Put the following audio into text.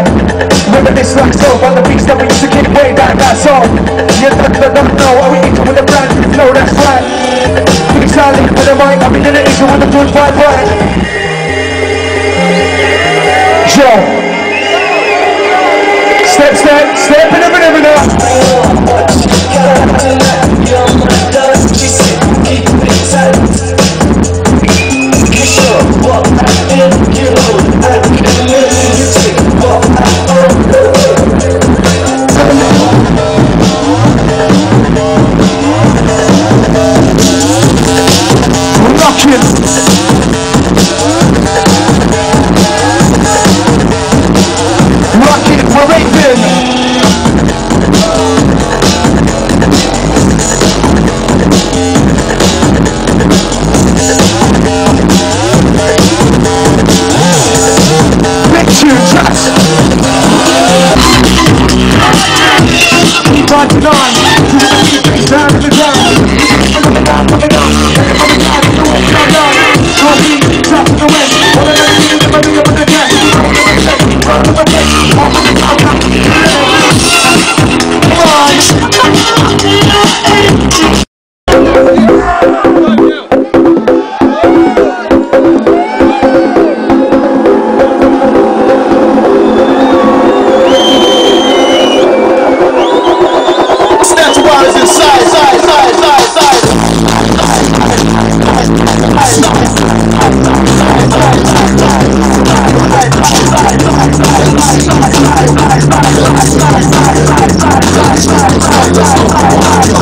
and this like so On the beats that we used to kick way back, that's all. You don't, don't know how we into with the brand new flow, that's right. Big Sally with the mic, I'm in the issue with the good vibe, right Yo. Step, step, step in Rock it on. Down in the Let's go.